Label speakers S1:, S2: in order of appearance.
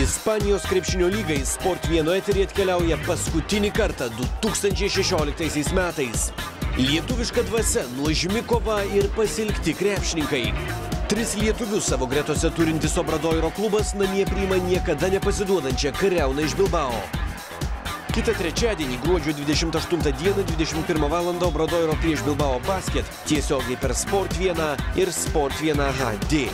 S1: į ispanijos krepšinio lygą į sport vieno eterį atkeliauja paskutinį kartą du tūkstančiai šešioliktaisiais metais. Lietuviška dvasia nuožmi kova ir pasiilgti krepšininkai. Tris lietuvius savo gretose turintis obradoiro klubas namie priima niekada nepasiduodančią kariauną iš bilbao. Kitą trečiadienį gruodžio dvidešimt aštuntą dieną dvidešimt pirmą valandą obradoiro prieš bilbao basket tiesiogiai per sport vieną ir sport vieną hd